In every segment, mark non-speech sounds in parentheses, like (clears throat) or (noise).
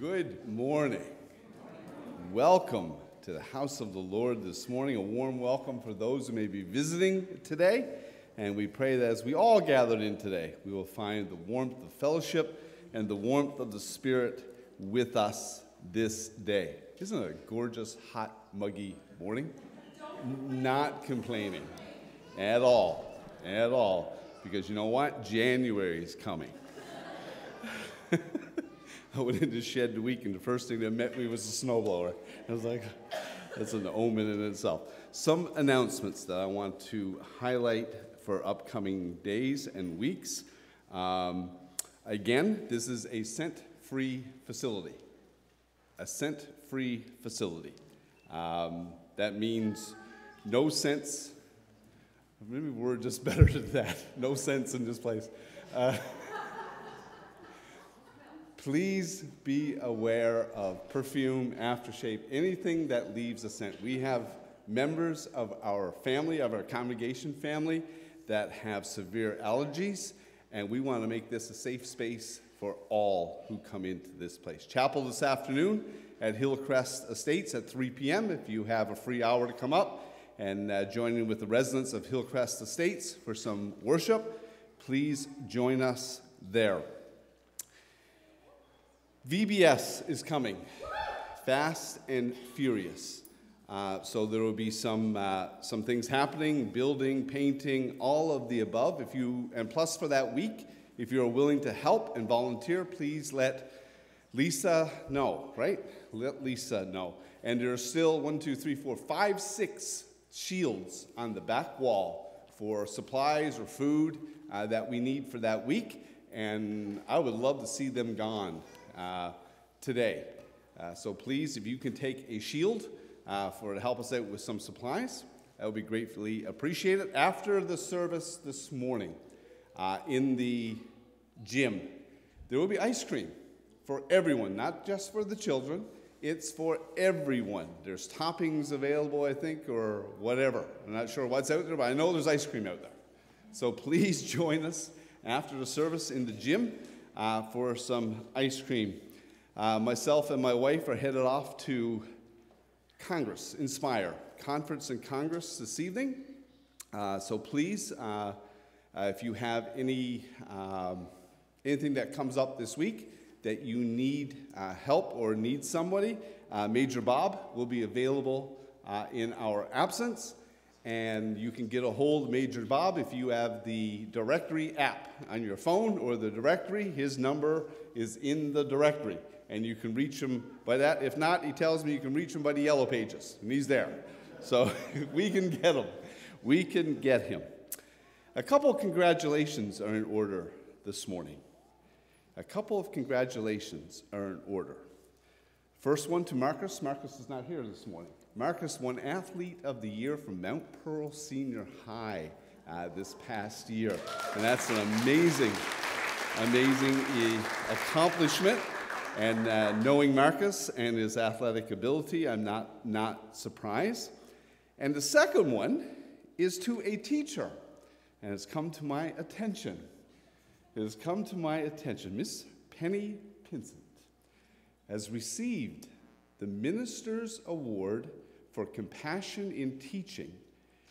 Good morning. Welcome to the house of the Lord this morning. A warm welcome for those who may be visiting today. And we pray that as we all gathered in today, we will find the warmth of fellowship and the warmth of the Spirit with us this day. Isn't it a gorgeous, hot, muggy morning? Not complaining at all, at all. Because you know what? January is coming. (laughs) (laughs) I went into shed the week, and the first thing that met me was a snowblower. I was like, that's an omen in itself. Some announcements that I want to highlight for upcoming days and weeks. Um, again, this is a scent free facility. A scent free facility. Um, that means no scents. Maybe we're just (laughs) better than that. No sense in this place. Uh, (laughs) please be aware of perfume, aftershave, anything that leaves a scent. We have members of our family, of our congregation family, that have severe allergies, and we want to make this a safe space for all who come into this place. Chapel this afternoon at Hillcrest Estates at 3 p.m. If you have a free hour to come up and uh, join in with the residents of Hillcrest Estates for some worship, please join us there. VBS is coming, fast and furious. Uh, so there will be some uh, some things happening, building, painting, all of the above. If you and plus for that week, if you're willing to help and volunteer, please let Lisa know. Right? Let Lisa know. And there are still one, two, three, four, five, six shields on the back wall for supplies or food uh, that we need for that week. And I would love to see them gone today. Uh, so please, if you can take a shield uh, for to help us out with some supplies, that would be gratefully appreciated. After the service this morning uh, in the gym, there will be ice cream for everyone, not just for the children. It's for everyone. There's toppings available, I think, or whatever. I'm not sure what's out there, but I know there's ice cream out there. So please (laughs) join us after the service in the gym uh, for some ice cream. Uh, myself and my wife are headed off to Congress, Inspire, Conference and Congress this evening. Uh, so please, uh, uh, if you have any um, anything that comes up this week that you need uh, help or need somebody, Major Bob will be available in our absence and you can get a hold of Major Bob if you have the directory app on your phone or the directory. His number is in the directory, and you can reach him by that. If not, he tells me you can reach him by the yellow pages, and he's there. So (laughs) we can get him. We can get him. A couple of congratulations are in order this morning. A couple of congratulations are in order. First one to Marcus. Marcus is not here this morning. Marcus won Athlete of the Year from Mount Pearl Senior High uh, this past year. And that's an amazing, amazing accomplishment. And uh, knowing Marcus and his athletic ability, I'm not, not surprised. And the second one is to a teacher, and it's come to my attention. It has come to my attention. Miss Penny Pinsent has received the Minister's Award for compassion in teaching.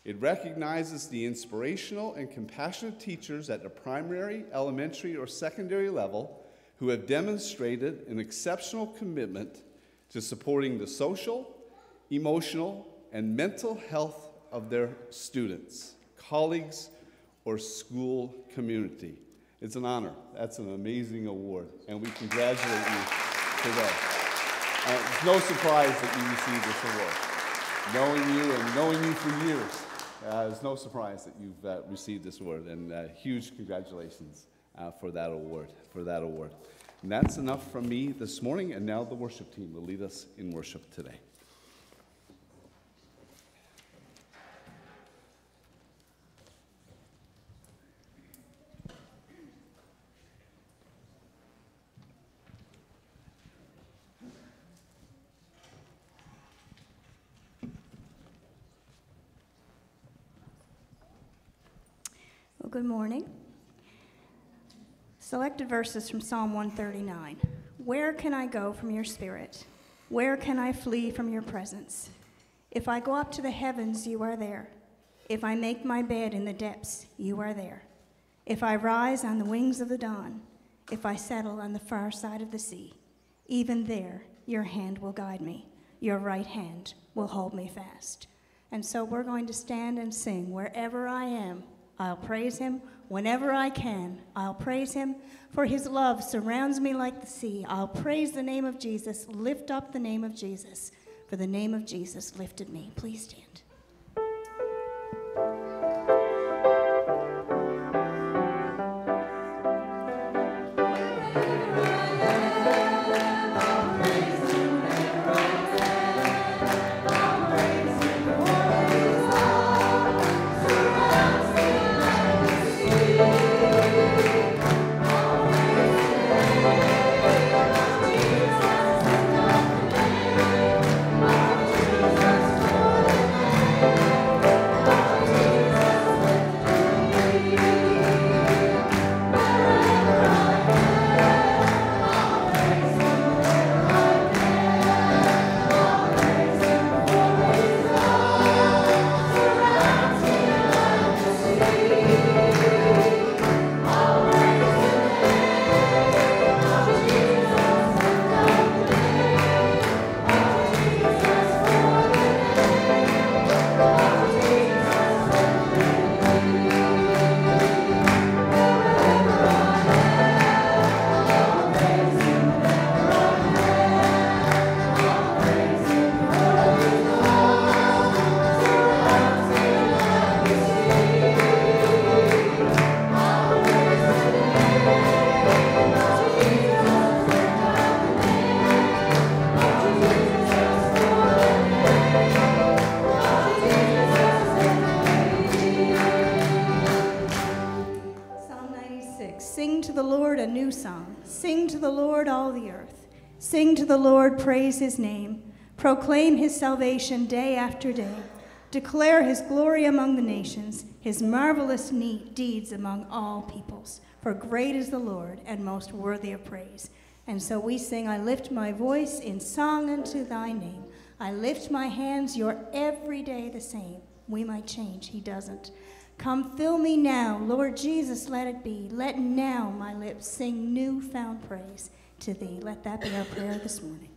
It recognizes the inspirational and compassionate teachers at the primary, elementary, or secondary level who have demonstrated an exceptional commitment to supporting the social, emotional, and mental health of their students, colleagues, or school community. It's an honor. That's an amazing award, and we congratulate you today. Uh, it's no surprise that you received this award knowing you and knowing you for years, uh, it's no surprise that you've uh, received this award. And uh, huge congratulations uh, for that award. For that award. And that's enough from me this morning. And now the worship team will lead us in worship today. Good morning. Selected verses from Psalm 139. Where can I go from your spirit? Where can I flee from your presence? If I go up to the heavens, you are there. If I make my bed in the depths, you are there. If I rise on the wings of the dawn, if I settle on the far side of the sea, even there your hand will guide me, your right hand will hold me fast. And so we're going to stand and sing wherever I am. I'll praise him whenever I can. I'll praise him, for his love surrounds me like the sea. I'll praise the name of Jesus, lift up the name of Jesus, for the name of Jesus lifted me. Please stand. The Lord, praise his name. Proclaim his salvation day after day. Declare his glory among the nations, his marvelous deeds among all peoples. For great is the Lord and most worthy of praise. And so we sing, I lift my voice in song unto thy name. I lift my hands, you're every day the same. We might change, he doesn't. Come fill me now, Lord Jesus, let it be. Let now my lips sing new found praise to thee. Let that be our prayer this morning.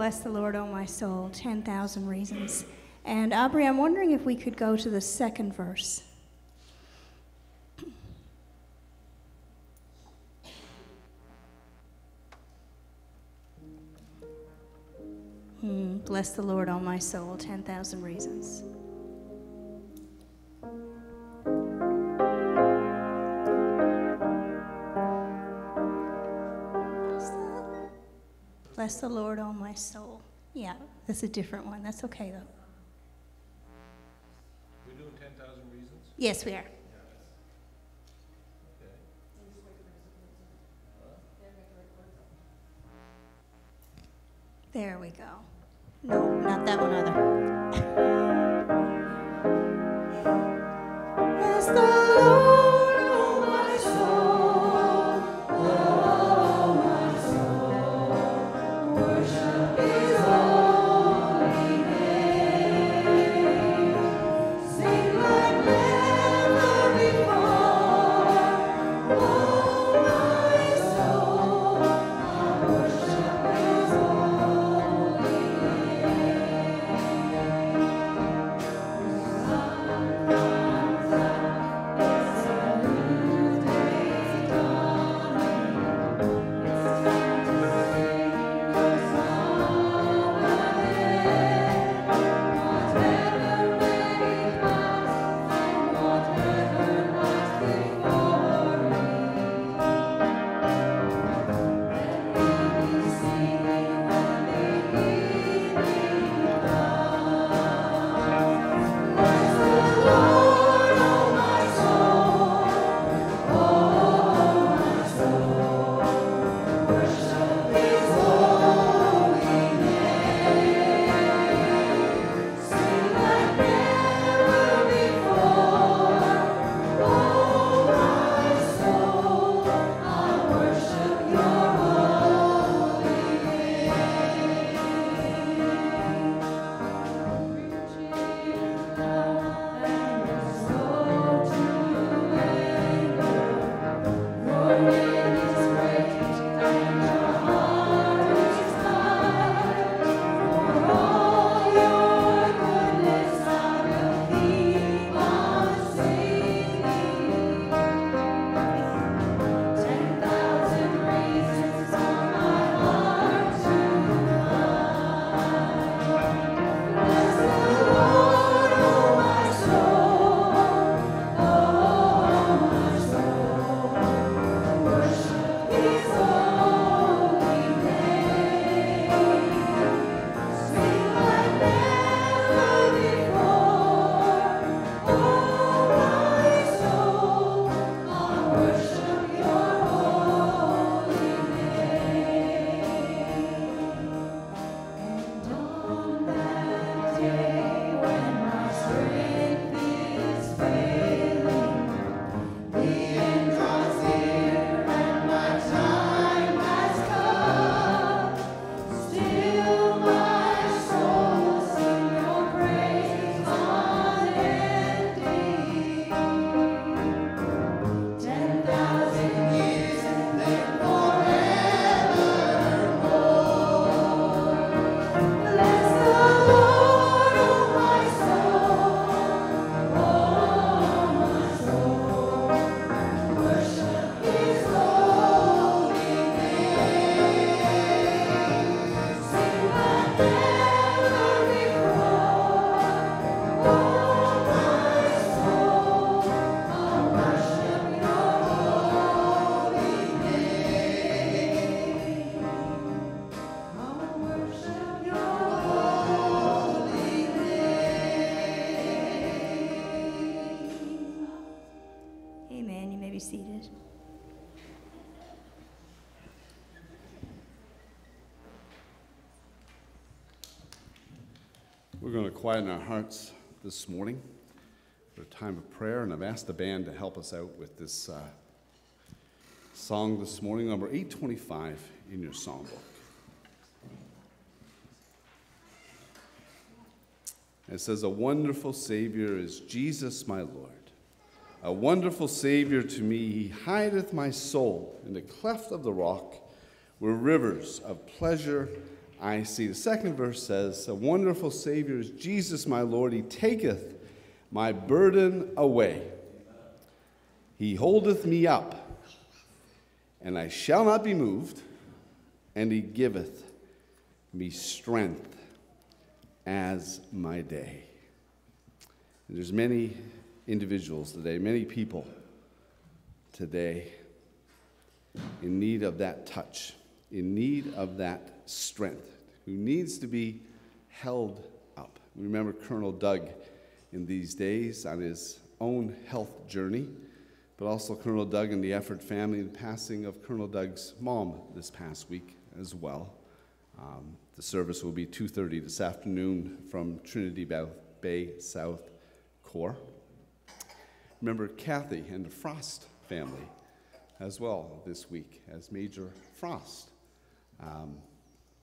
Bless the Lord, O My Soul 10,000 Reasons. And Aubrey, I'm wondering if we could go to the second verse. Hmm, bless the Lord, O my soul, 10,000 reasons. The Lord, O my soul. Yeah, that's a different one. That's okay, though. We're doing 10,000 reasons? Yes, we are. There we go. No, not that one either. (laughs) To quieten our hearts this morning for a time of prayer, and I've asked the band to help us out with this uh, song this morning, number 825 in your songbook. It says, A wonderful Savior is Jesus my Lord. A wonderful Savior to me, he hideth my soul in the cleft of the rock, where rivers of pleasure I see. The second verse says, A wonderful Savior is Jesus, my Lord. He taketh my burden away. He holdeth me up, and I shall not be moved, and he giveth me strength as my day. And there's many individuals today, many people today in need of that touch, in need of that strength, who needs to be held up. Remember Colonel Doug in these days on his own health journey, but also Colonel Doug and the Efford family, the passing of Colonel Doug's mom this past week as well. Um, the service will be 2:30 this afternoon from Trinity Bay South Corps. Remember Kathy and the Frost family as well this week, as Major Frost um,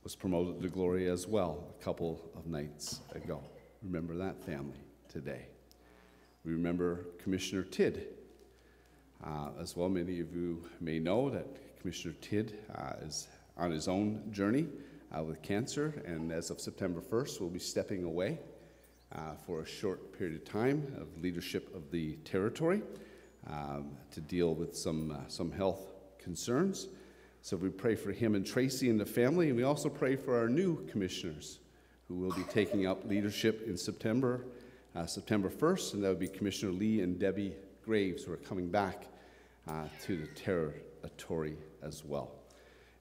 was promoted to glory as well a couple of nights ago. Remember that family today. We remember Commissioner Tidd uh, as well. Many of you may know that Commissioner Tidd uh, is on his own journey uh, with cancer, and as of September 1st, will be stepping away uh, for a short period of time of leadership of the territory um, to deal with some, uh, some health concerns. So we pray for him and Tracey and the family, and we also pray for our new commissioners who will be taking up leadership in September, uh, September 1st, and that would be Commissioner Lee and Debbie Graves, who are coming back uh, to the territory as well.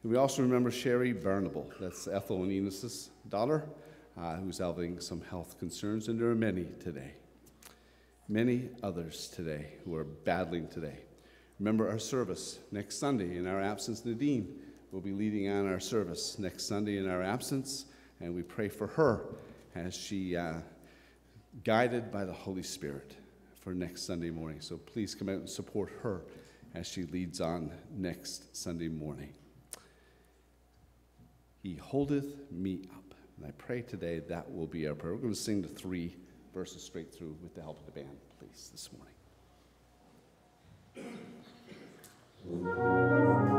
And we also remember Sherry Barnable, that's Ethel and Enos's daughter, uh, who's having some health concerns, and there are many today. Many others today who are battling today. Remember our service next Sunday in our absence. Nadine will be leading on our service next Sunday in our absence, and we pray for her as she, uh, guided by the Holy Spirit, for next Sunday morning. So please come out and support her as she leads on next Sunday morning. He holdeth me up. And I pray today that will be our prayer. We're going to sing the three verses straight through with the help of the band, please, this morning. 음.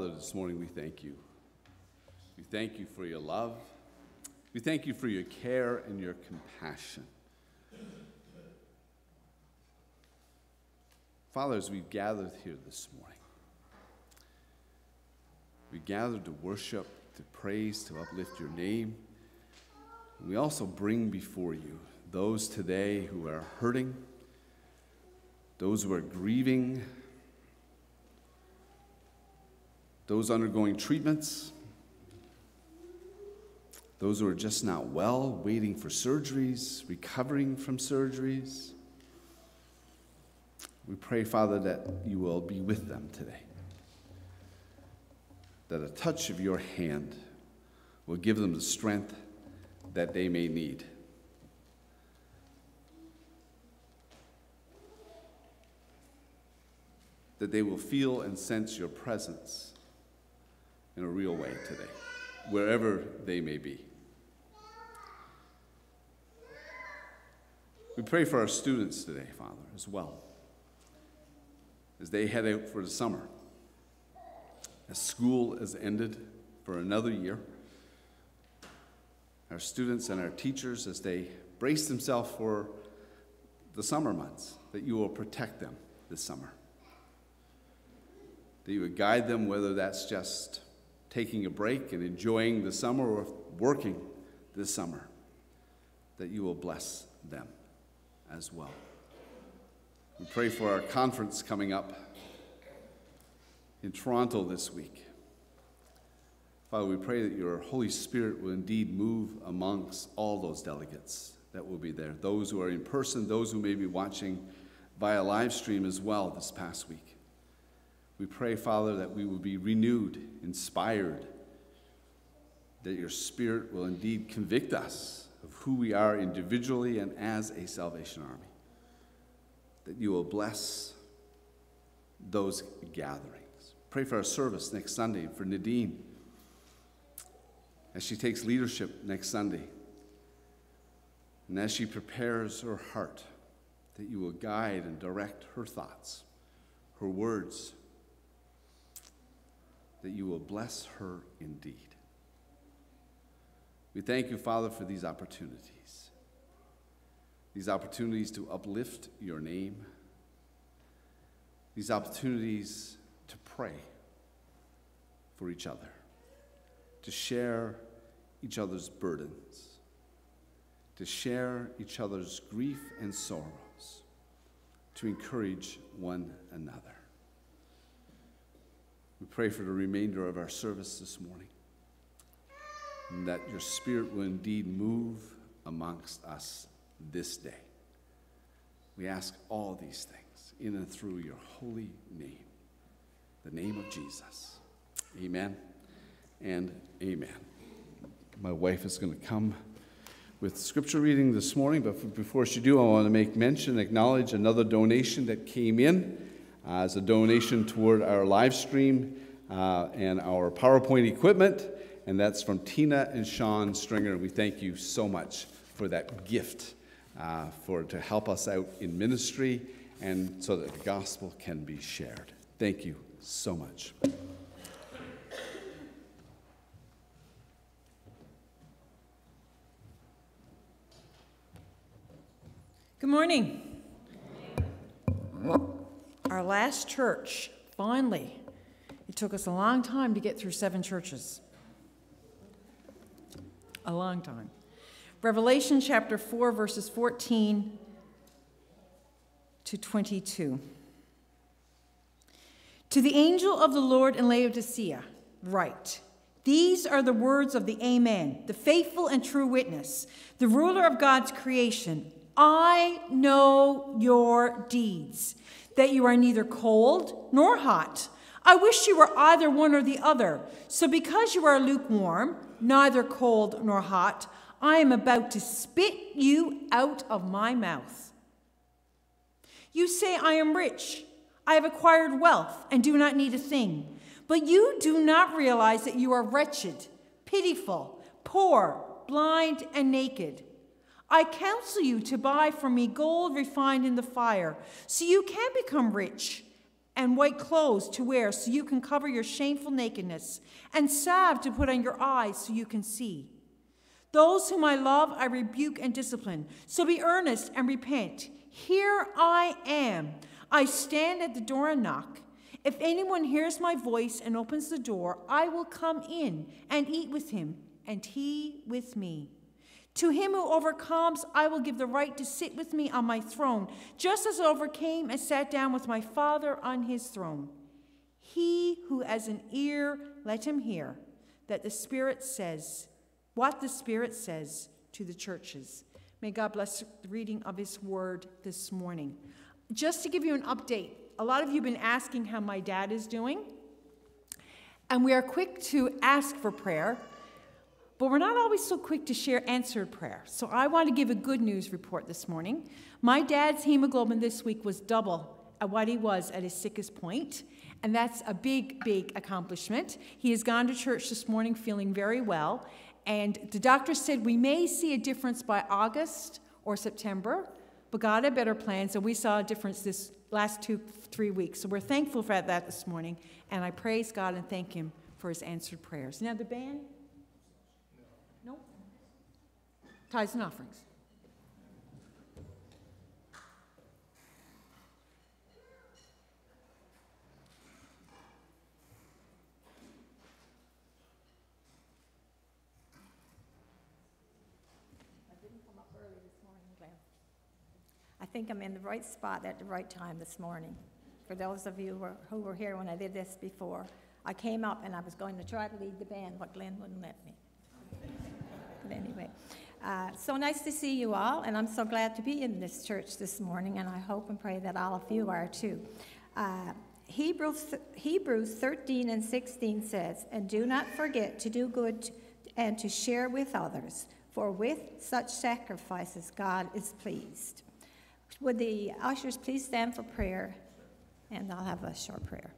Father, this morning we thank you. We thank you for your love. We thank you for your care and your compassion. Father, as we've gathered here this morning, we gathered to worship, to praise, to uplift your name. We also bring before you those today who are hurting, those who are grieving, those undergoing treatments, those who are just not well, waiting for surgeries, recovering from surgeries. We pray, Father, that you will be with them today that a touch of your hand will give them the strength that they may need. That they will feel and sense your presence in a real way today, wherever they may be. We pray for our students today, Father, as well, as they head out for the summer as school has ended for another year. Our students and our teachers, as they brace themselves for the summer months, that you will protect them this summer. That you would guide them, whether that's just taking a break and enjoying the summer or working this summer, that you will bless them as well. We pray for our conference coming up in Toronto this week. Father, we pray that your Holy Spirit will indeed move amongst all those delegates that will be there, those who are in person, those who may be watching via live stream as well this past week. We pray, Father, that we will be renewed, inspired, that your Spirit will indeed convict us of who we are individually and as a Salvation Army, that you will bless those gatherings. Pray for our service next Sunday, for Nadine, as she takes leadership next Sunday. And as she prepares her heart, that you will guide and direct her thoughts, her words, that you will bless her indeed. We thank you, Father, for these opportunities, these opportunities to uplift your name, these opportunities to pray for each other, to share each other's burdens, to share each other's grief and sorrows, to encourage one another. We pray for the remainder of our service this morning, and that your Spirit will indeed move amongst us this day. We ask all these things in and through your holy name the name of Jesus. Amen and amen. My wife is going to come with scripture reading this morning, but before she do, I want to make mention, acknowledge another donation that came in as a donation toward our live stream uh, and our PowerPoint equipment, and that's from Tina and Sean Stringer. We thank you so much for that gift uh, for to help us out in ministry and so that the gospel can be shared. Thank you so much. Good morning. Our last church, finally. It took us a long time to get through seven churches. A long time. Revelation chapter 4, verses 14 to 22. To the angel of the Lord in Laodicea, write These are the words of the Amen, the faithful and true witness, the ruler of God's creation. I know your deeds, that you are neither cold nor hot. I wish you were either one or the other. So, because you are lukewarm, neither cold nor hot, I am about to spit you out of my mouth. You say, I am rich I have acquired wealth and do not need a thing. But you do not realize that you are wretched, pitiful, poor, blind, and naked. I counsel you to buy from me gold refined in the fire, so you can become rich, and white clothes to wear so you can cover your shameful nakedness, and salve to put on your eyes so you can see. Those whom I love, I rebuke and discipline. So be earnest and repent. Here I am. I stand at the door and knock. If anyone hears my voice and opens the door, I will come in and eat with him, and he with me. To him who overcomes, I will give the right to sit with me on my throne, just as I overcame and sat down with my Father on his throne. He who has an ear, let him hear that the Spirit says, what the Spirit says to the churches. May God bless the reading of his word this morning. Just to give you an update, a lot of you have been asking how my dad is doing. And we are quick to ask for prayer, but we're not always so quick to share answered prayer. So I want to give a good news report this morning. My dad's hemoglobin this week was double at what he was at his sickest point, and that's a big, big accomplishment. He has gone to church this morning feeling very well, and the doctor said we may see a difference by August or September, but God had better plans, and we saw a difference this last two, three weeks. So we're thankful for that this morning, and I praise God and thank Him for His answered prayers. Now, the band? No? Tithes and offerings. I didn't come up early this morning, Glenn. I think I'm in the right spot at the right time this morning. For those of you who were, who were here when I did this before, I came up and I was going to try to lead the band, but Glenn wouldn't let me. but anyway, uh, so nice to see you all, and I'm so glad to be in this church this morning, and I hope and pray that all of you are too. Uh, Hebrews, Hebrews 13 and 16 says, And do not forget to do good and to share with others, for with such sacrifices God is pleased. Would the ushers please stand for prayer? And I'll have a short prayer.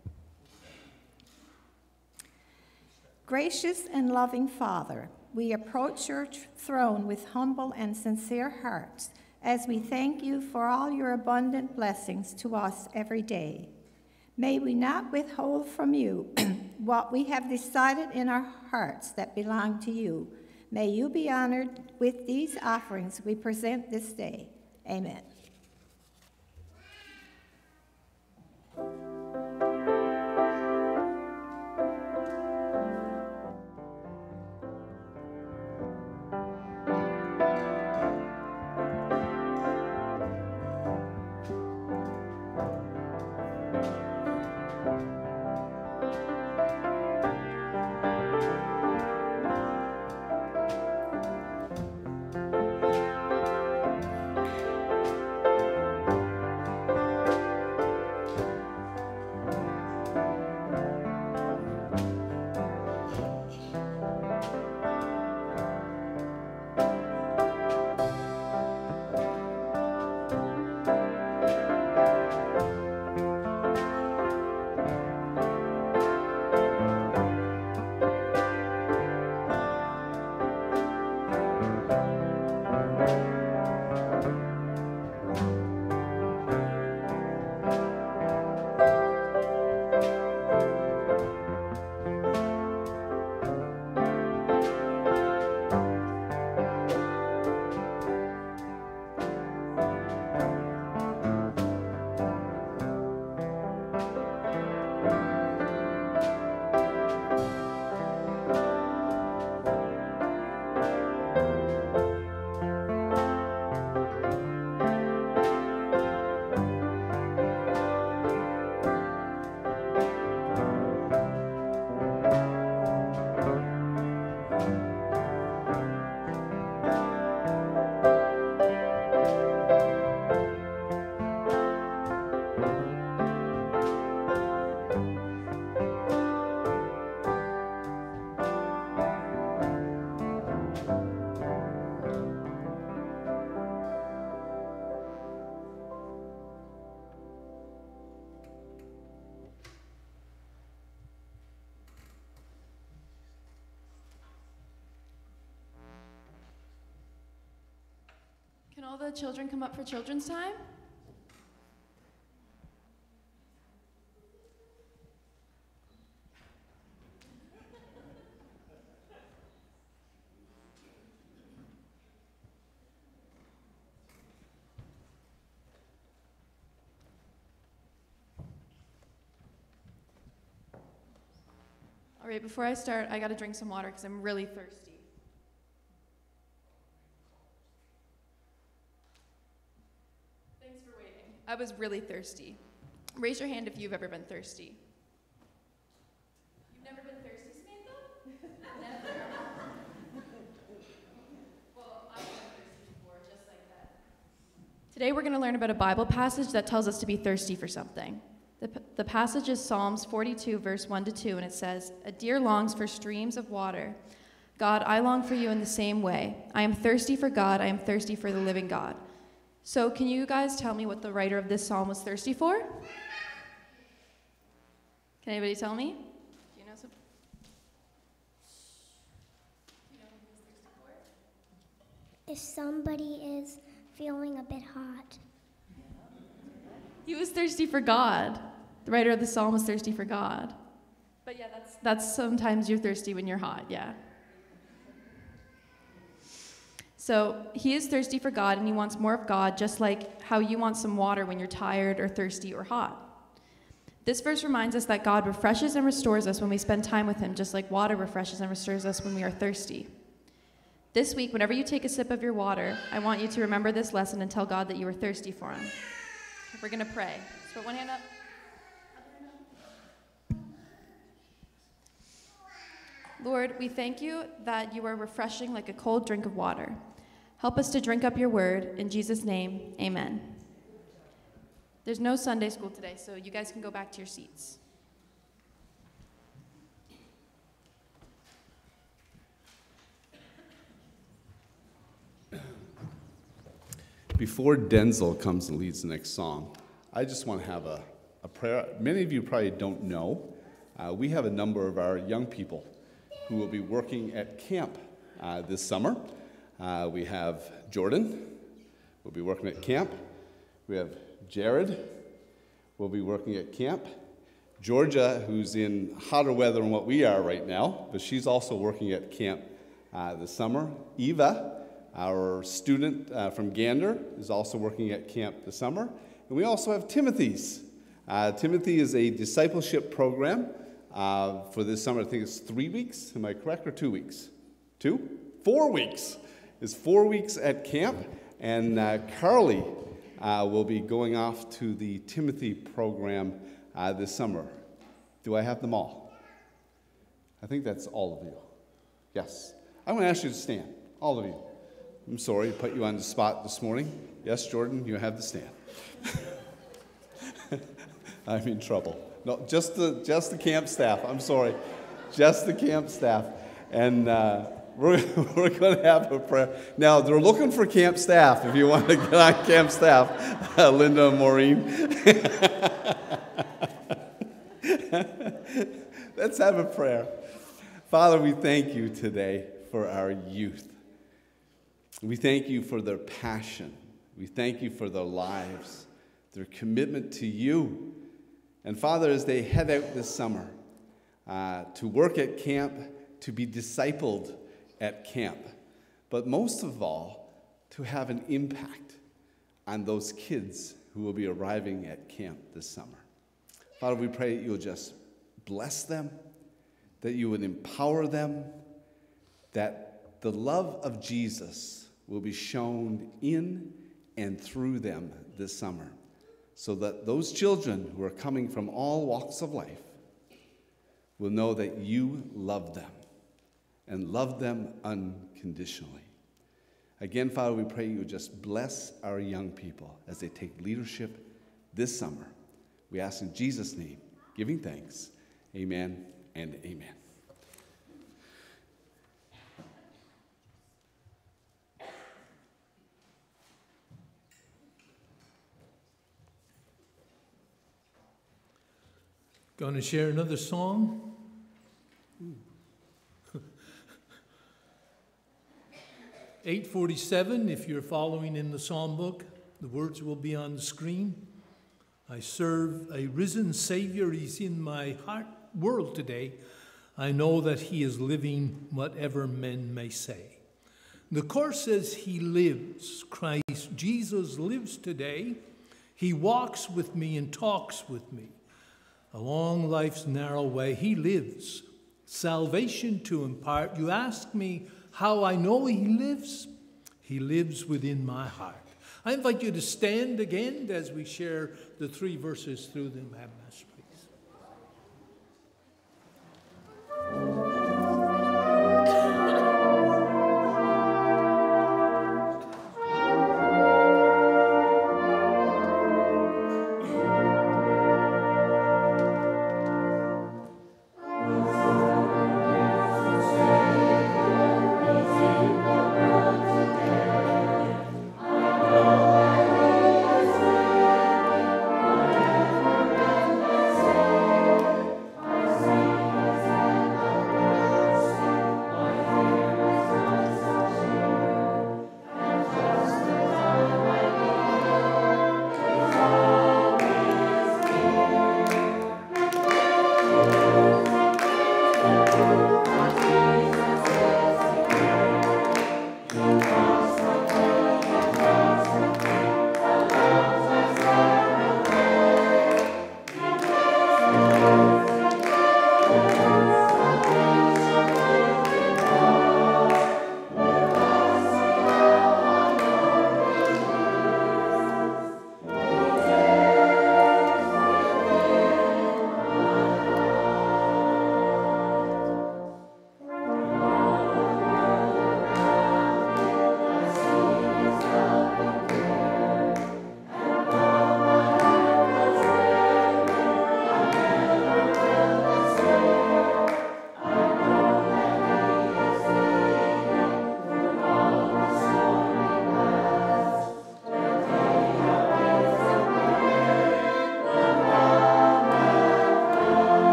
Gracious and loving Father, we approach your throne with humble and sincere hearts as we thank you for all your abundant blessings to us every day. May we not withhold from you (clears throat) what we have decided in our hearts that belong to you. May you be honored with these offerings we present this day. Amen. the children come up for children's time? All right, before I start, I gotta drink some water because I'm really thirsty. Was really thirsty. Raise your hand if you've ever been thirsty. You've never been thirsty, Samantha? never? (laughs) well, I've been thirsty before, just like that. Today we're going to learn about a Bible passage that tells us to be thirsty for something. The, the passage is Psalms 42, verse 1 to 2, and it says, A deer longs for streams of water. God, I long for you in the same way. I am thirsty for God. I am thirsty for the living God. So, can you guys tell me what the writer of this psalm was thirsty for? Can anybody tell me? Do you know some? Do you know what he was thirsty for? If somebody is feeling a bit hot, He was thirsty for God. The writer of the psalm was thirsty for God. But yeah, that's that's sometimes you're thirsty when you're hot, yeah. So he is thirsty for God and he wants more of God, just like how you want some water when you're tired or thirsty or hot. This verse reminds us that God refreshes and restores us when we spend time with him, just like water refreshes and restores us when we are thirsty. This week, whenever you take a sip of your water, I want you to remember this lesson and tell God that you are thirsty for him. We're going to pray. Put one hand up. Lord, we thank you that you are refreshing like a cold drink of water. Help us to drink up your word. In Jesus' name, amen. There's no Sunday school today, so you guys can go back to your seats. Before Denzel comes and leads the next song, I just want to have a, a prayer. Many of you probably don't know, uh, we have a number of our young people who will be working at camp uh, this summer. Uh, we have Jordan, we'll be working at camp. We have Jared, we'll be working at camp. Georgia, who's in hotter weather than what we are right now, but she's also working at camp uh, this summer. Eva, our student uh, from Gander, is also working at camp this summer. And we also have Timothy's. Uh, Timothy is a discipleship program uh, for this summer. I think it's three weeks. Am I correct? Or two weeks? Two? Four weeks. It's four weeks at camp. And uh, Carly uh, will be going off to the Timothy program uh, this summer. Do I have them all? I think that's all of you. Yes. I'm going to ask you to stand, all of you. I'm sorry to put you on the spot this morning. Yes, Jordan, you have the stand. (laughs) I'm in trouble. No, just the, just the camp staff. I'm sorry. Just the camp staff. And uh, we're, (laughs) we're going to have a prayer. Now, they're looking for camp staff if you want to get on camp staff, uh, Linda and Maureen. (laughs) Let's have a prayer. Father, we thank you today for our youth. We thank you for their passion. We thank you for their lives, their commitment to you. And Father, as they head out this summer uh, to work at camp, to be discipled at camp, but most of all, to have an impact on those kids who will be arriving at camp this summer. Father, we pray that you'll just bless them, that you would empower them, that the love of Jesus will be shown in and through them this summer, so that those children who are coming from all walks of life will know that you love them and love them unconditionally. Again, Father, we pray you just bless our young people as they take leadership this summer. We ask in Jesus' name, giving thanks. Amen and amen. Going to share another song? Ooh. 847, if you're following in the psalm book, the words will be on the screen. I serve a risen Savior. He's in my heart world today. I know that he is living whatever men may say. The Course says he lives. Christ Jesus lives today. He walks with me and talks with me. Along life's narrow way, he lives. Salvation to impart. You ask me, how I know He lives. He lives within my heart. I invite you to stand again as we share the three verses through the Mass,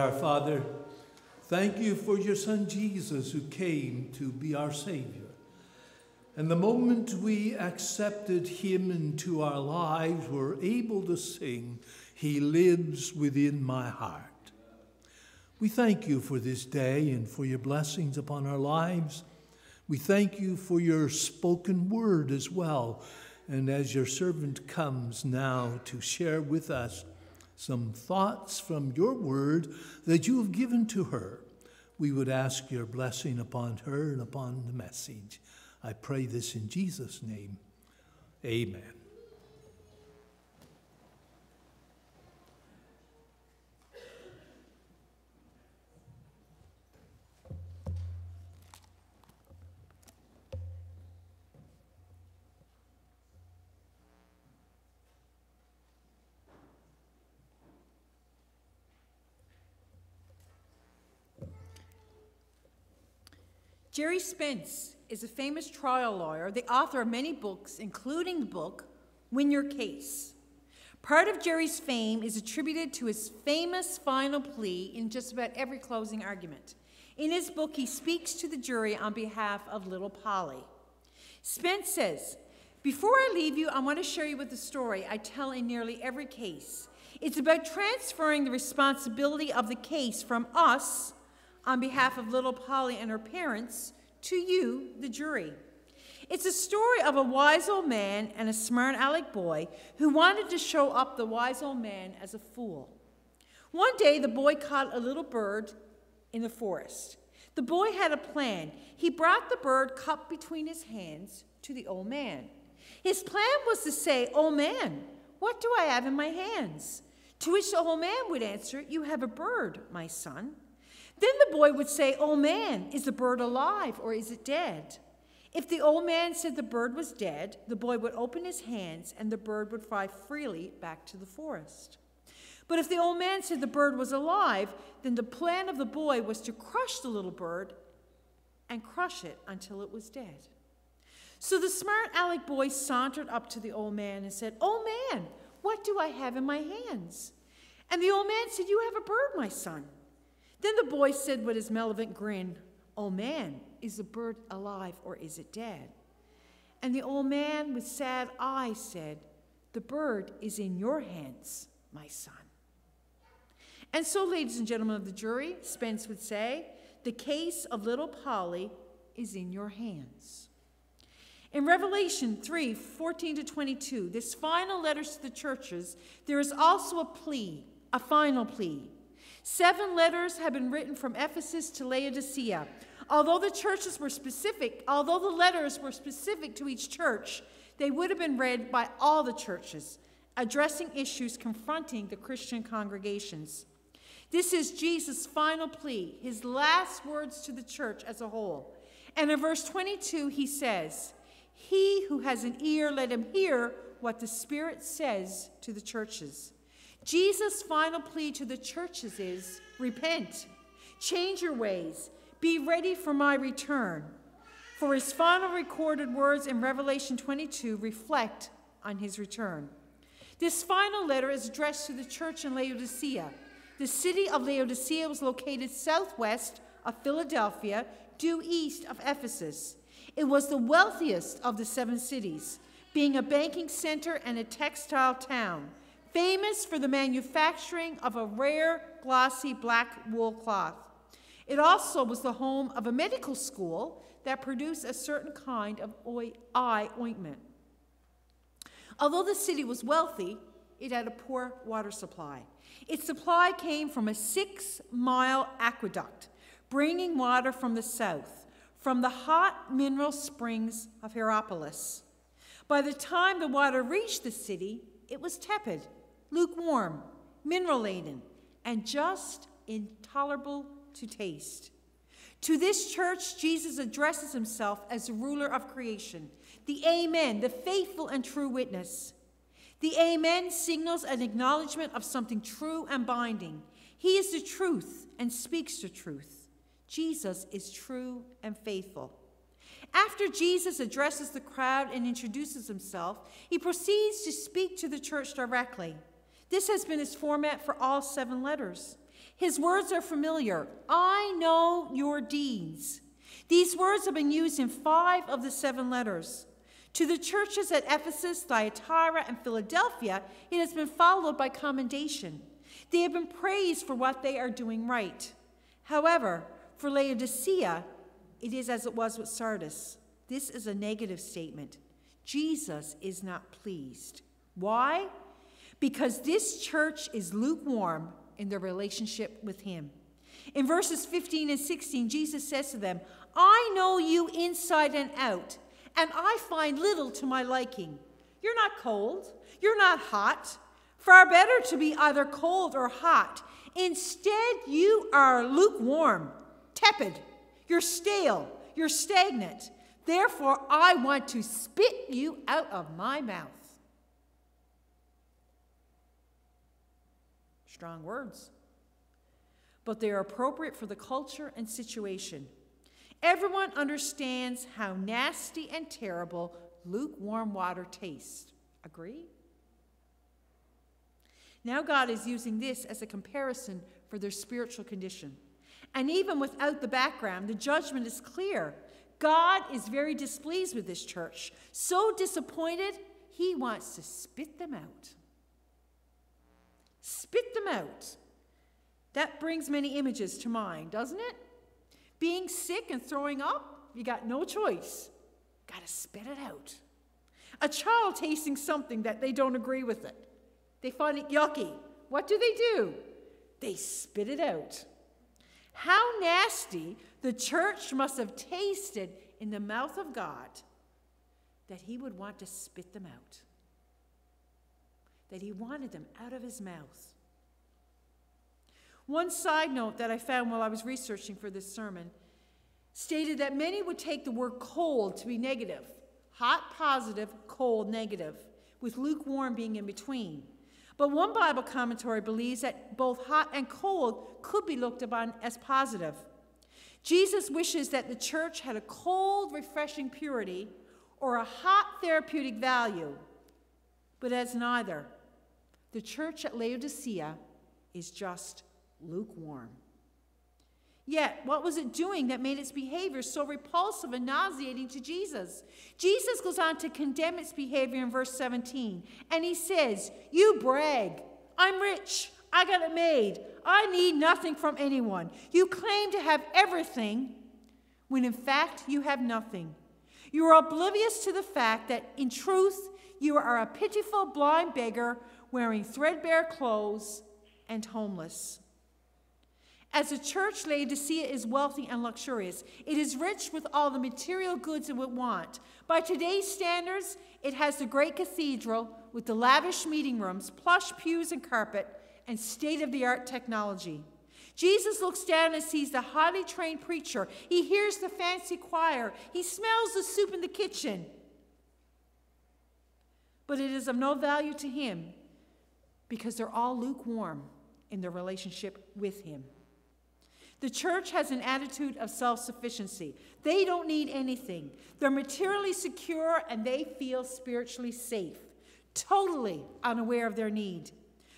our Father, thank you for your Son Jesus who came to be our Savior. And the moment we accepted him into our lives, we're able to sing, He lives within my heart. We thank you for this day and for your blessings upon our lives. We thank you for your spoken word as well. And as your servant comes now to share with us some thoughts from your word that you have given to her, we would ask your blessing upon her and upon the message. I pray this in Jesus' name. Amen. Gerry Spence is a famous trial lawyer, the author of many books, including the book Win Your Case. Part of Gerry's fame is attributed to his famous final plea in just about every closing argument. In his book, he speaks to the jury on behalf of little Polly. Spence says, Before I leave you, I want to share you with a story I tell in nearly every case. It's about transferring the responsibility of the case from us, on behalf of little Polly and her parents, to you, the jury. It's a story of a wise old man and a smart aleck boy who wanted to show up the wise old man as a fool. One day, the boy caught a little bird in the forest. The boy had a plan. He brought the bird cupped between his hands to the old man. His plan was to say, Old man, what do I have in my hands? To which the old man would answer, You have a bird, my son. Then the boy would say, Old man, is the bird alive or is it dead? If the old man said the bird was dead, the boy would open his hands and the bird would fly freely back to the forest. But if the old man said the bird was alive, then the plan of the boy was to crush the little bird and crush it until it was dead. So the smart aleck boy sauntered up to the old man and said, Old man, what do I have in my hands? And the old man said, You have a bird, my son. Then the boy said with his malevolent grin, Old man, is the bird alive or is it dead? And the old man with sad eyes said, The bird is in your hands, my son. And so, ladies and gentlemen of the jury, Spence would say, the case of little Polly is in your hands. In Revelation 3 14 to 22, this final letters to the churches, there is also a plea, a final plea. Seven letters have been written from Ephesus to Laodicea. Although the churches were specific, although the letters were specific to each church, they would have been read by all the churches, addressing issues confronting the Christian congregations. This is Jesus' final plea, his last words to the church as a whole. And in verse 22, he says, He who has an ear, let him hear what the Spirit says to the churches. Jesus' final plea to the churches is repent, change your ways, be ready for my return. For his final recorded words in Revelation 22 reflect on his return. This final letter is addressed to the church in Laodicea the city of Laodicea was located southwest of Philadelphia, due east of Ephesus. It was the wealthiest of the seven cities, being a banking center and a textile town, famous for the manufacturing of a rare, glossy black wool cloth. It also was the home of a medical school that produced a certain kind of eye ointment. Although the city was wealthy, it had a poor water supply. Its supply came from a six mile aqueduct, bringing water from the south, from the hot mineral springs of Hierapolis. By the time the water reached the city, it was tepid, lukewarm, mineral laden, and just intolerable to taste. To this church, Jesus addresses himself as the ruler of creation, the Amen, the faithful and true witness. The Amen signals an acknowledgement of something true and binding. He is the truth and speaks the truth. Jesus is true and faithful. After Jesus addresses the crowd and introduces himself, he proceeds to speak to the church directly. This has been his format for all seven letters. His words are familiar I know your deeds. These words have been used in five of the seven letters. To the churches at Ephesus, Thyatira, and Philadelphia, it has been followed by commendation. They have been praised for what they are doing right. However, for Laodicea, it is as it was with Sardis. This is a negative statement. Jesus is not pleased. Why? Because this church is lukewarm in their relationship with Him. In verses 15 and 16, Jesus says to them, I know you inside and out and I find little to my liking. You're not cold, you're not hot. Far better to be either cold or hot. Instead, you are lukewarm, tepid, you're stale, you're stagnant. Therefore, I want to spit you out of my mouth. Strong words, but they are appropriate for the culture and situation. Everyone understands how nasty and terrible lukewarm water tastes. Agree? Now, God is using this as a comparison for their spiritual condition. And even without the background, the judgment is clear. God is very displeased with this church. So disappointed, he wants to spit them out. Spit them out. That brings many images to mind, doesn't it? Being sick and throwing up, you got no choice. Got to spit it out. A child tasting something that they don't agree with it. They find it yucky. What do they do? They spit it out. How nasty the church must have tasted in the mouth of God that he would want to spit them out, that he wanted them out of his mouth. One side note that I found while I was researching for this sermon stated that many would take the word cold to be negative hot, positive, cold, negative, with lukewarm being in between. But one Bible commentary believes that both hot and cold could be looked upon as positive. Jesus wishes that the church had a cold, refreshing purity or a hot, therapeutic value, but as neither. The church at Laodicea is just lukewarm. Yet, what was it doing that made its behavior so repulsive and nauseating to Jesus? Jesus goes on to condemn its behavior in verse 17, and he says, You brag. I'm rich. I got it made. I need nothing from anyone. You claim to have everything when in fact you have nothing. You are oblivious to the fact that in truth you are a pitiful blind beggar wearing threadbare clothes and homeless. As a church, Laodicea is wealthy and luxurious. It is rich with all the material goods it would want. By today's standards, it has the great cathedral with the lavish meeting rooms, plush pews and carpet, and state of the art technology. Jesus looks down and sees the highly trained preacher. He hears the fancy choir. He smells the soup in the kitchen. But it is of no value to him because they're all lukewarm in their relationship with him. The church has an attitude of self sufficiency. They don't need anything. They're materially secure and they feel spiritually safe, totally unaware of their need.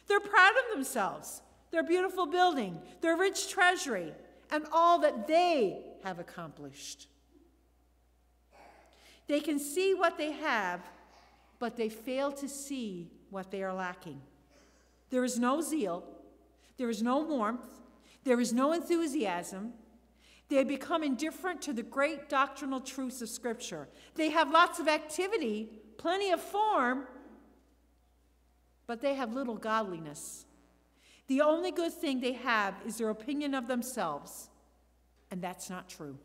They're proud of themselves, their beautiful building, their rich treasury, and all that they have accomplished. They can see what they have, but they fail to see what they are lacking. There is no zeal, there is no warmth, there is no enthusiasm. They become indifferent to the great doctrinal truths of Scripture. They have lots of activity, plenty of form, but they have little godliness. The only good thing they have is their opinion of themselves, and that's not true.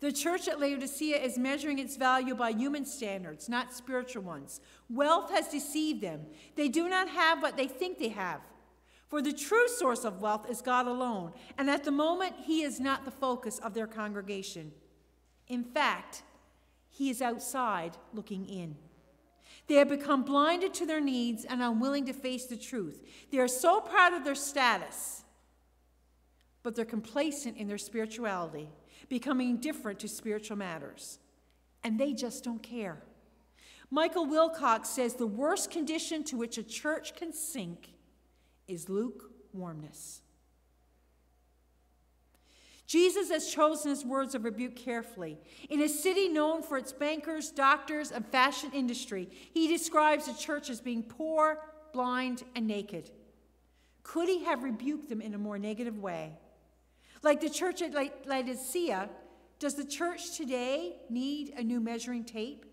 The church at Laodicea is measuring its value by human standards, not spiritual ones. Wealth has deceived them. They do not have what they think they have. For the true source of wealth is God alone, and at the moment, He is not the focus of their congregation. In fact, He is outside looking in. They have become blinded to their needs and unwilling to face the truth. They are so proud of their status, but they're complacent in their spirituality, becoming indifferent to spiritual matters. And they just don't care. Michael Wilcock says the worst condition to which a church can sink is lukewarmness. Jesus has chosen his words of rebuke carefully. In a city known for its bankers, doctors, and fashion industry, he describes the church as being poor, blind, and naked. Could he have rebuked them in a more negative way? Like the church at Laodicea, does the church today need a new measuring tape?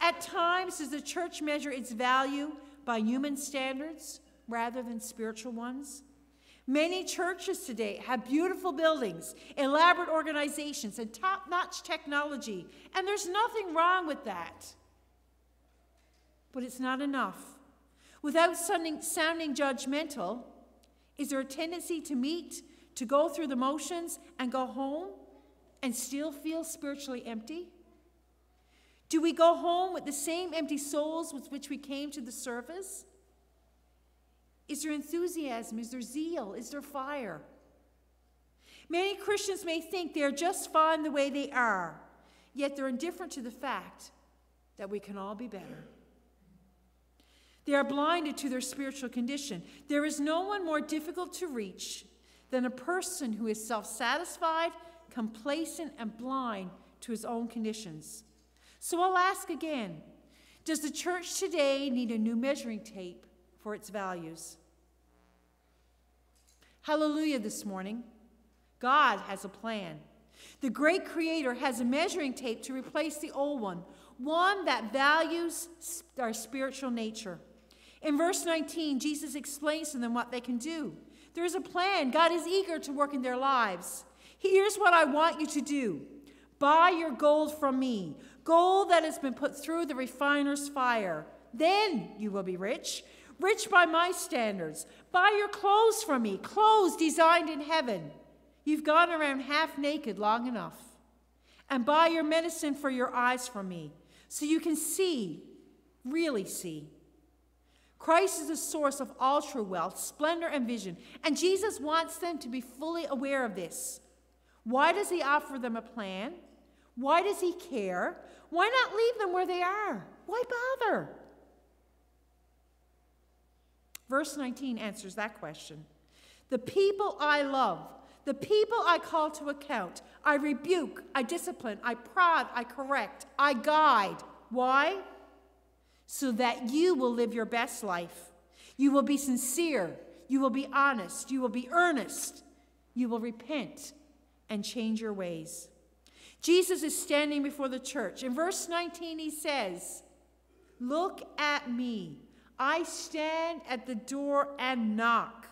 At times, does the church measure its value by human standards rather than spiritual ones? Many churches today have beautiful buildings, elaborate organizations, and top notch technology, and there's nothing wrong with that. But it's not enough. Without sounding, sounding judgmental, is there a tendency to meet, to go through the motions, and go home and still feel spiritually empty? Do we go home with the same empty souls with which we came to the service? Is there enthusiasm? Is there zeal? Is there fire? Many Christians may think they are just fine the way they are, yet they're indifferent to the fact that we can all be better. They are blinded to their spiritual condition. There is no one more difficult to reach than a person who is self satisfied, complacent, and blind to his own conditions. So I'll ask again Does the church today need a new measuring tape for its values? Hallelujah this morning. God has a plan. The great Creator has a measuring tape to replace the old one, one that values our spiritual nature. In verse 19, Jesus explains to them what they can do. There is a plan. God is eager to work in their lives. Here's what I want you to do buy your gold from me, gold that has been put through the refiner's fire. Then you will be rich, rich by my standards. Buy your clothes from me, clothes designed in heaven. You've gone around half naked long enough. And buy your medicine for your eyes from me, so you can see, really see. Christ is the source of all true wealth, splendor, and vision, and Jesus wants them to be fully aware of this. Why does he offer them a plan? Why does he care? Why not leave them where they are? Why bother? Verse 19 answers that question. The people I love, the people I call to account, I rebuke, I discipline, I prod, I correct, I guide. Why? So that you will live your best life. You will be sincere. You will be honest. You will be earnest. You will repent and change your ways. Jesus is standing before the church. In verse 19, he says, Look at me. I stand at the door and knock.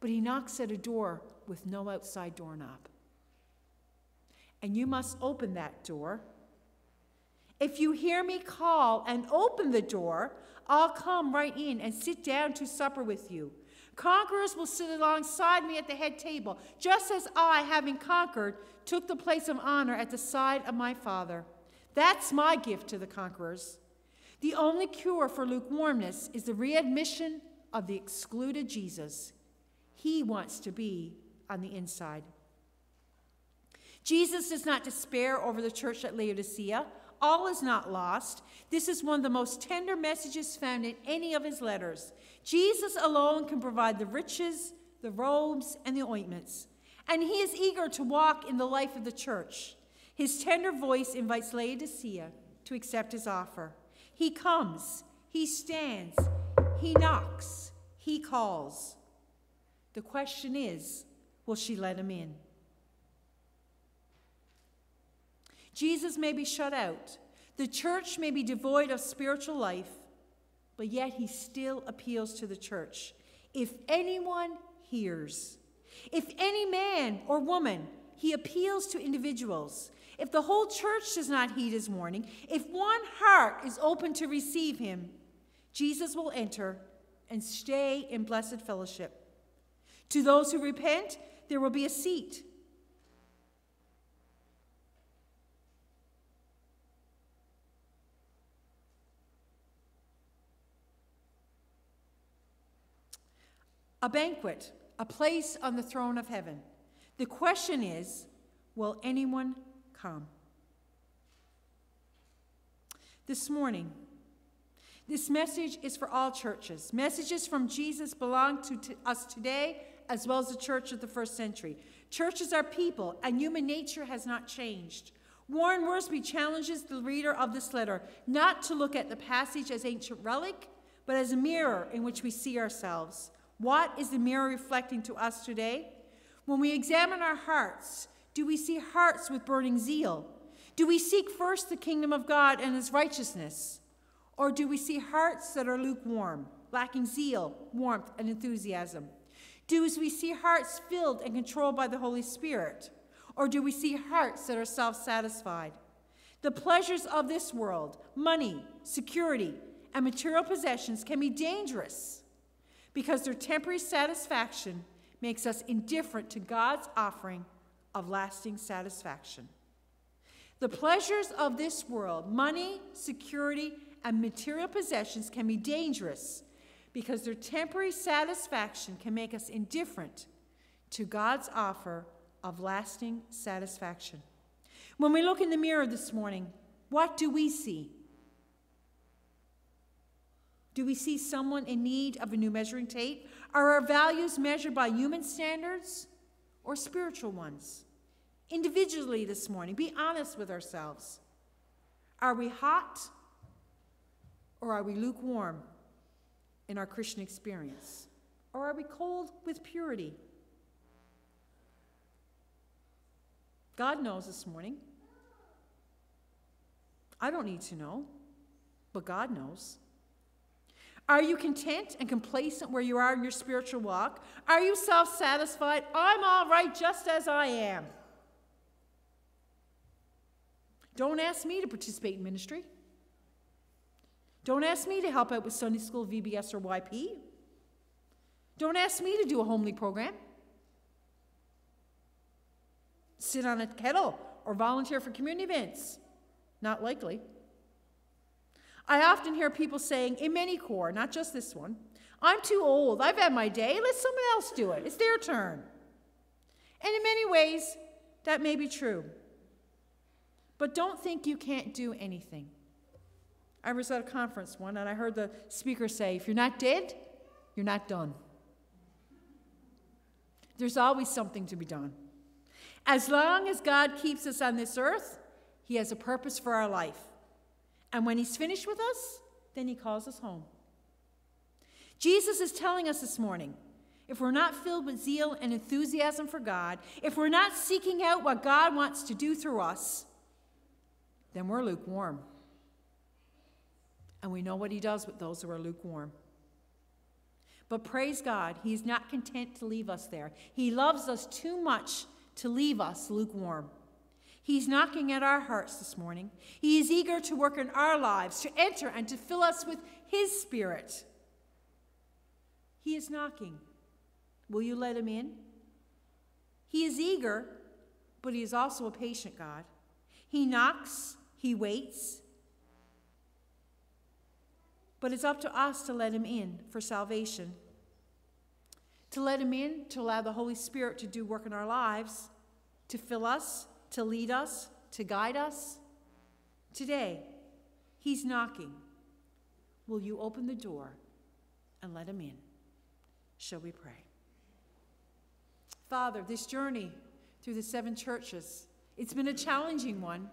But he knocks at a door with no outside doorknob. And you must open that door. If you hear me call and open the door, I'll come right in and sit down to supper with you. Conquerors will sit alongside me at the head table, just as I, having conquered, took the place of honor at the side of my Father. That's my gift to the conquerors. The only cure for lukewarmness is the readmission of the excluded Jesus. He wants to be on the inside. Jesus does not despair over the church at Laodicea. All is not lost. This is one of the most tender messages found in any of his letters. Jesus alone can provide the riches, the robes, and the ointments. And he is eager to walk in the life of the church. His tender voice invites Laodicea to accept his offer. He comes, he stands, he knocks, he calls. The question is will she let him in? Jesus may be shut out, the church may be devoid of spiritual life, but yet he still appeals to the church. If anyone hears, if any man or woman, he appeals to individuals. If the whole church does not heed his warning, if one heart is open to receive him, Jesus will enter and stay in blessed fellowship. To those who repent, there will be a seat. A banquet, a place on the throne of heaven. The question is will anyone come? This morning, this message is for all churches. Messages from Jesus belong to us today as well as the church of the first century. Churches are people, and human nature has not changed. Warren Wiersbe challenges the reader of this letter not to look at the passage as ancient relic, but as a mirror in which we see ourselves. What is the mirror reflecting to us today? When we examine our hearts, do we see hearts with burning zeal? Do we seek first the kingdom of God and his righteousness? Or do we see hearts that are lukewarm, lacking zeal, warmth, and enthusiasm? Do we see hearts filled and controlled by the Holy Spirit? Or do we see hearts that are self satisfied? The pleasures of this world, money, security, and material possessions can be dangerous because their temporary satisfaction makes us indifferent to God's offering of lasting satisfaction. The pleasures of this world, money, security, and material possessions, can be dangerous because their temporary satisfaction can make us indifferent to God's offer of lasting satisfaction. When we look in the mirror this morning, what do we see? Do we see someone in need of a new measuring tape? Are our values measured by human standards or spiritual ones? Individually this morning, be honest with ourselves. Are we hot or are we lukewarm in our Christian experience? Or are we cold with purity? God knows this morning. I don't need to know, but God knows. Are you content and complacent where you are in your spiritual walk? Are you self satisfied? I'm all right just as I am. Don't ask me to participate in ministry. Don't ask me to help out with Sunday school, VBS, or YP. Don't ask me to do a Home League program. Sit on a kettle or volunteer for community events. Not likely. I often hear people saying, in many corps, not just this one, I'm too old. I've had my day. Let someone else do it. It's their turn. And in many ways, that may be true. But don't think you can't do anything. I was at a conference one and I heard the speaker say, if you're not dead, you're not done. There's always something to be done. As long as God keeps us on this earth, He has a purpose for our life. And when He's finished with us, then He calls us home. Jesus is telling us this morning if we're not filled with zeal and enthusiasm for God, if we're not seeking out what God wants to do through us, then we're lukewarm. And we know what He does with those who are lukewarm. But praise God, He's not content to leave us there. He loves us too much to leave us lukewarm. He's knocking at our hearts this morning. He is eager to work in our lives, to enter and to fill us with His Spirit. He is knocking. Will you let Him in? He is eager, but He is also a patient God. He knocks, He waits. But it's up to us to let Him in for salvation. To let Him in, to allow the Holy Spirit to do work in our lives, to fill us, to lead us, to guide us. Today, He's knocking. Will you open the door and let Him in? Shall we pray? Father, this journey through the seven churches, it's been a challenging one.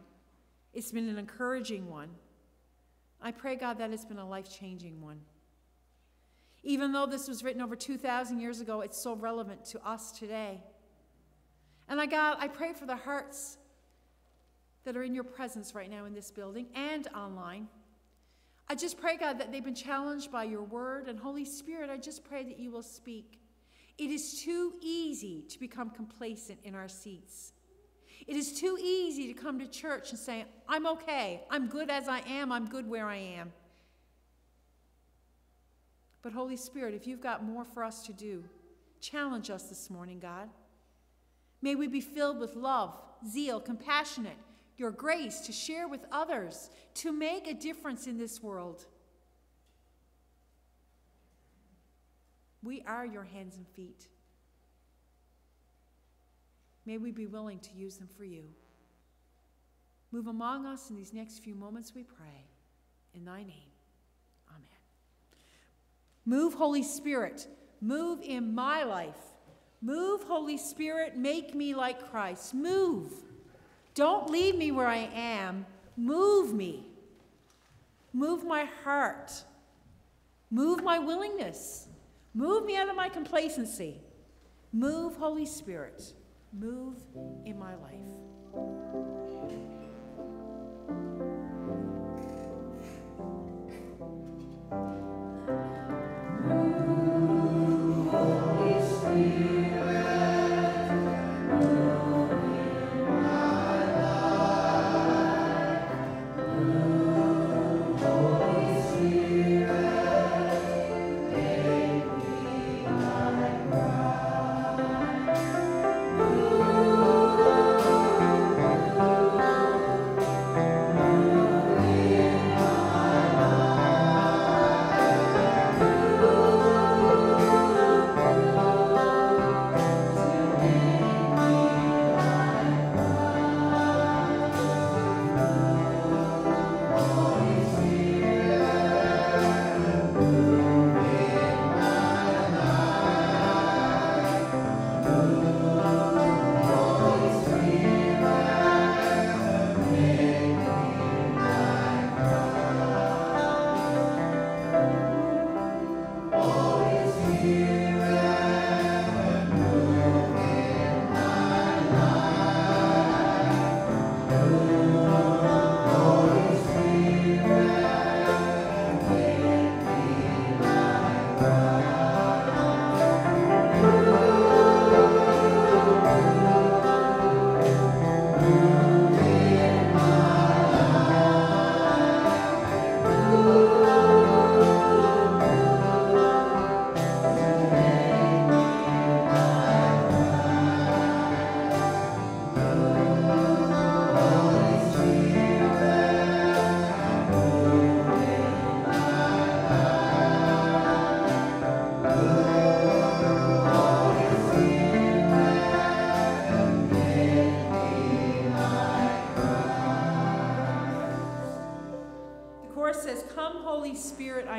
It's been an encouraging one. I pray, God, that it's been a life changing one. Even though this was written over 2,000 years ago, it's so relevant to us today. And I, God, I pray for the hearts that are in your presence right now in this building and online. I just pray, God, that they've been challenged by your word. And Holy Spirit, I just pray that you will speak. It is too easy to become complacent in our seats. It is too easy to come to church and say, I'm okay. I'm good as I am. I'm good where I am. But, Holy Spirit, if you've got more for us to do, challenge us this morning, God. May we be filled with love, zeal, compassionate, your grace to share with others, to make a difference in this world. We are your hands and feet. May we be willing to use them for you. Move among us in these next few moments, we pray. In thy name, amen. Move, Holy Spirit. Move in my life. Move, Holy Spirit. Make me like Christ. Move. Don't leave me where I am. Move me. Move my heart. Move my willingness. Move me out of my complacency. Move, Holy Spirit. Move in my life.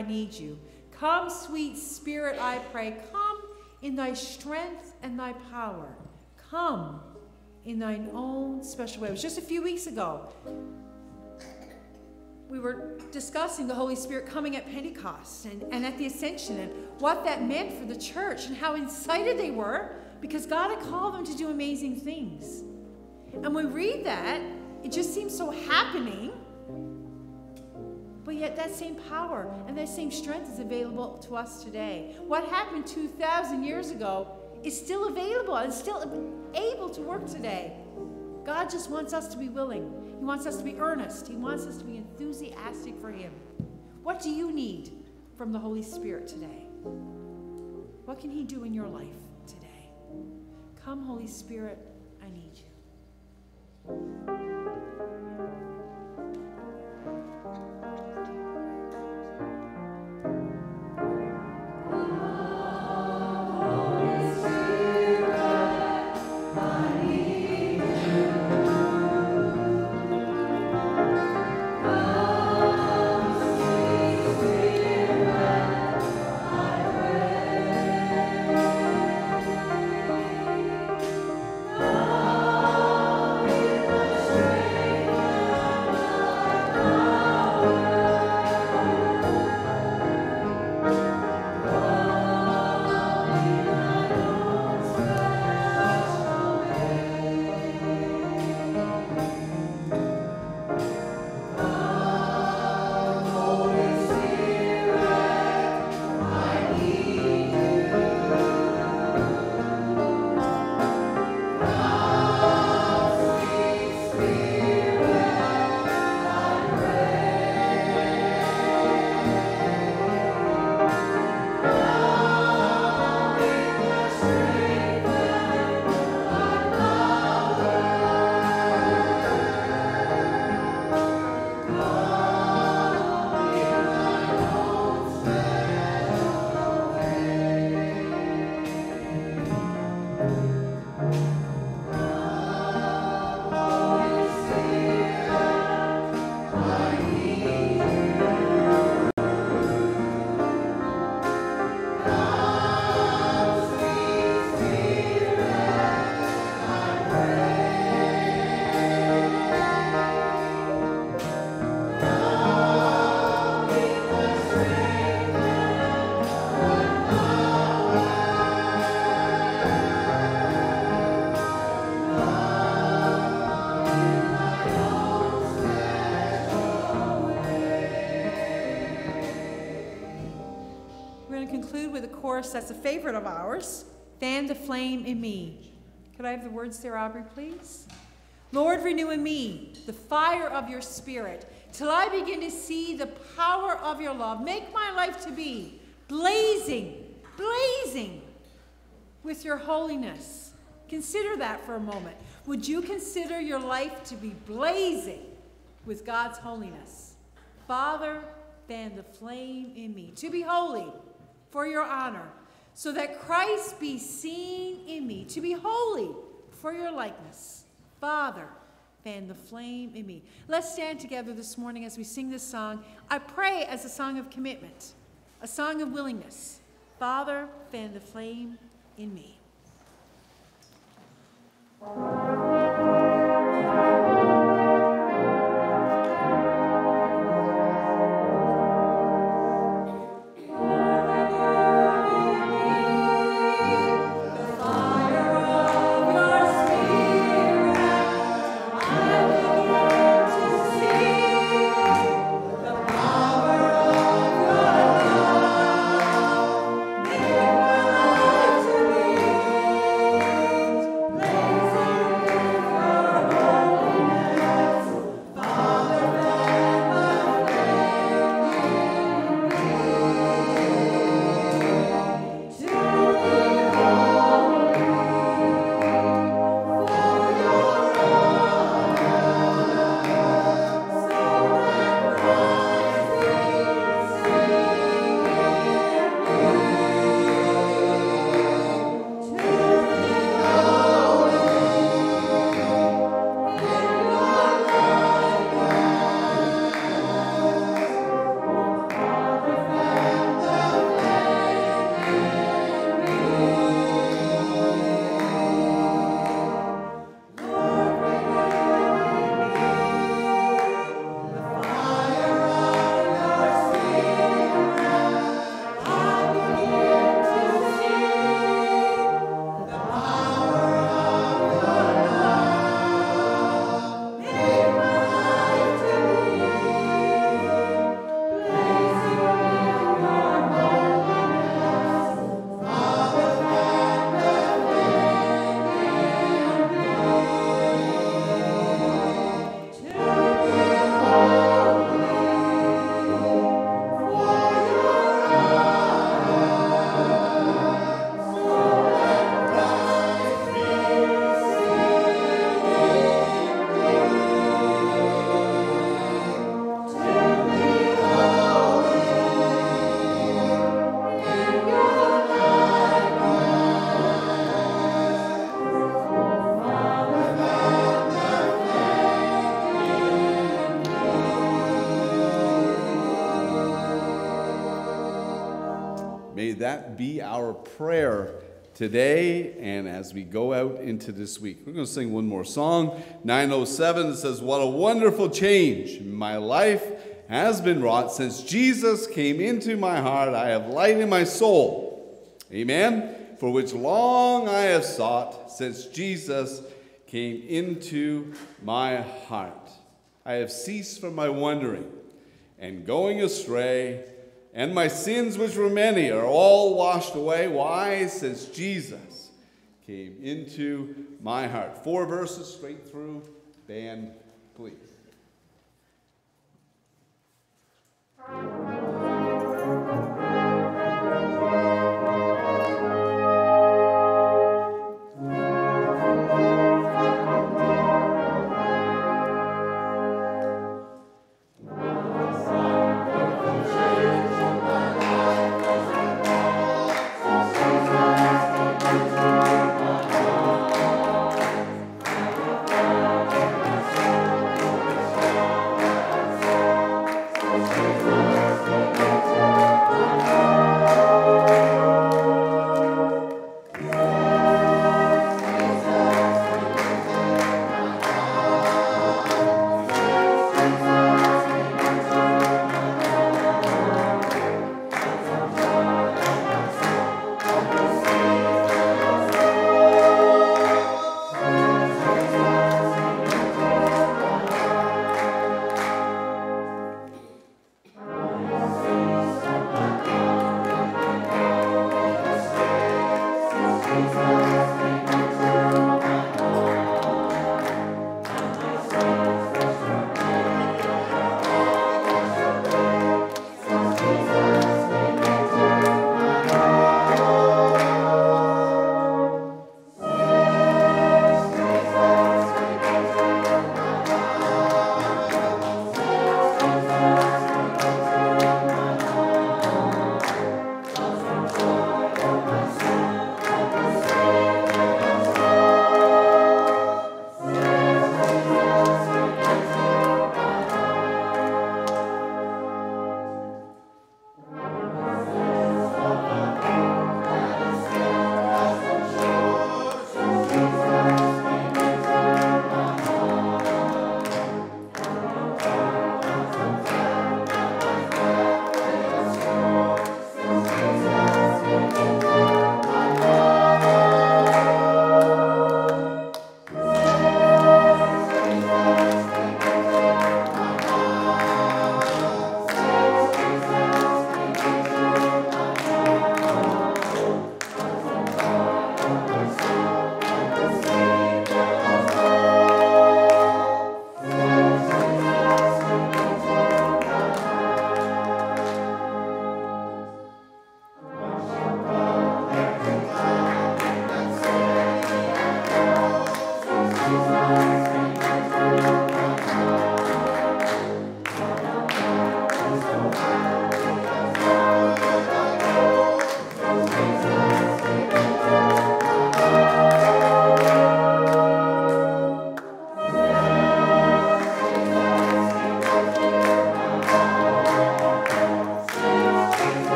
I need you. Come, sweet Spirit, I pray. Come in thy strength and thy power. Come in thine own special way. It was just a few weeks ago. We were discussing the Holy Spirit coming at Pentecost and, and at the Ascension and what that meant for the church and how excited they were because God had called them to do amazing things. And we read that, it just seems so happening. But yet, that same power and that same strength is available to us today. What happened 2,000 years ago is still available and still able to work today. God just wants us to be willing. He wants us to be earnest. He wants us to be enthusiastic for Him. What do you need from the Holy Spirit today? What can He do in your life today? Come, Holy Spirit, I need you. Chorus that's a favorite of ours Fan the flame in me. Could I have the words there, Aubrey, please? Lord, renew in me the fire of your spirit till I begin to see the power of your love. Make my life to be blazing, blazing with your holiness. Consider that for a moment. Would you consider your life to be blazing with God's holiness? Father, fan the flame in me to be holy for your honor, so that Christ be seen in me, to be holy for your likeness. Father, fan the flame in me. Let's stand together this morning as we sing this song. I pray as a song of commitment, a song of willingness. Father, fan the flame in me. Be our prayer today and as we go out into this week. We're going to sing one more song. 907 says, What a wonderful change my life has been wrought since Jesus came into my heart. I have light in my soul. Amen. For which long I have sought since Jesus came into my heart. I have ceased from my wandering and going astray, and my sins, which were many, are all washed away. Why? Since Jesus came into my heart. Four verses straight through. Band, please.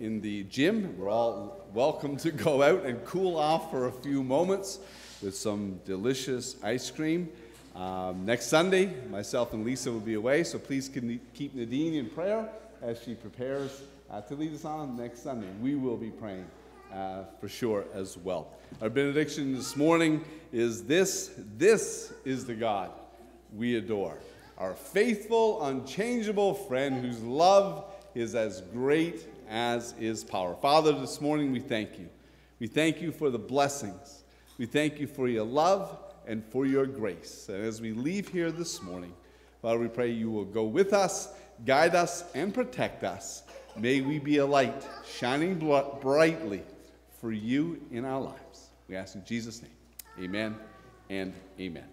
In the gym. We're all welcome to go out and cool off for a few moments with some delicious ice cream. Um, next Sunday, myself and Lisa will be away, so please keep Nadine in prayer as she prepares uh, to lead us on next Sunday. We will be praying uh, for sure as well. Our benediction this morning is this this is the God we adore, our faithful, unchangeable friend whose love is as great as is power. Father, this morning we thank you. We thank you for the blessings. We thank you for your love and for your grace. And as we leave here this morning, Father, we pray you will go with us, guide us, and protect us. May we be a light shining brightly for you in our lives. We ask in Jesus' name. Amen and amen.